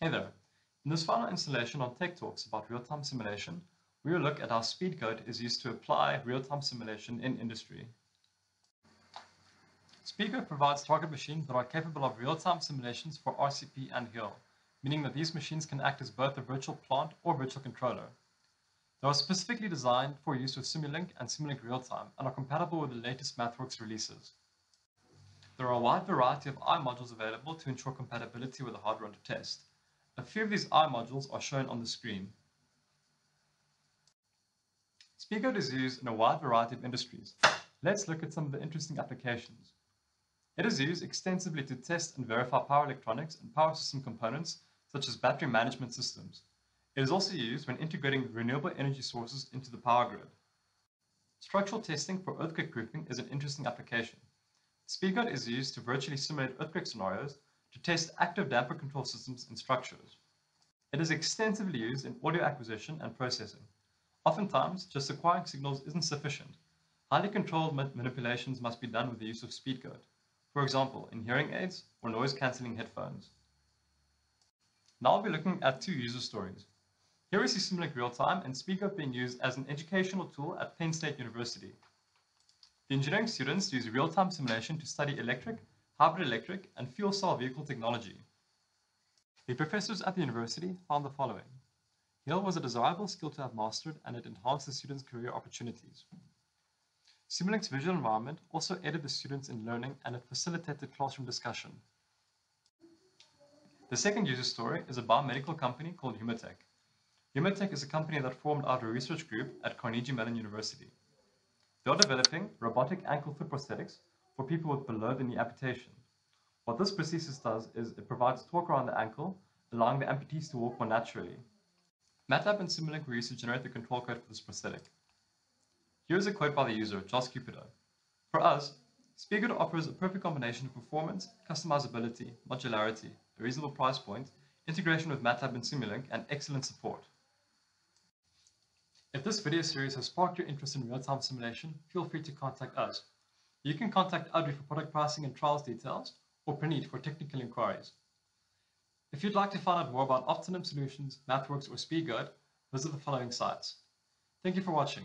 Hey there. In this final installation on Tech Talks about real-time simulation, we will look at how Speedgoat is used to apply real-time simulation in industry. SpeedGoat provides target machines that are capable of real-time simulations for RCP and HIL, meaning that these machines can act as both a virtual plant or virtual controller. They are specifically designed for use with Simulink and Simulink Real-Time and are compatible with the latest MathWorks releases. There are a wide variety of I modules available to ensure compatibility with the hardware under test. A few of these I modules are shown on the screen. SpeedGoat is used in a wide variety of industries. Let's look at some of the interesting applications. It is used extensively to test and verify power electronics and power system components, such as battery management systems. It is also used when integrating renewable energy sources into the power grid. Structural testing for earthquake proofing is an interesting application. SpeedGoat is used to virtually simulate earthquake scenarios to test active damper control systems in structures. It is extensively used in audio acquisition and processing. Oftentimes, just acquiring signals isn't sufficient. Highly controlled manipulations must be done with the use of SpeedGoat, for example, in hearing aids or noise-cancelling headphones. Now I'll be looking at two user stories. Here we see Simulink Real-Time and SpeedGoat being used as an educational tool at Penn State University. The engineering students use real-time simulation to study electric, hybrid electric, and fuel cell vehicle technology. The professors at the university found the following. HIL was a desirable skill to have mastered and it enhanced the students' career opportunities. Simulink's visual environment also aided the students in learning and it facilitated classroom discussion. The second user story is a biomedical company called Humotech. Humotech is a company that formed out of a research group at Carnegie Mellon University. They are developing robotic ankle foot prosthetics for people with below the knee amputation. What this prosthesis does is it provides torque around the ankle, allowing the amputees to walk more naturally. MATLAB and Simulink were used to generate the control code for this prosthetic. Here is a quote by the user, Josh Caputo. For us, SpeedGoat offers a perfect combination of performance, customizability, modularity, a reasonable price point, integration with MATLAB and Simulink, and excellent support. If this video series has sparked your interest in real-time simulation, feel free to contact us. You can contact Audrey for product pricing and trials details, or Praneet for technical inquiries. If you'd like to find out more about Opti-Num Solutions, MathWorks, or SpeedGoat, visit the following sites. Thank you for watching.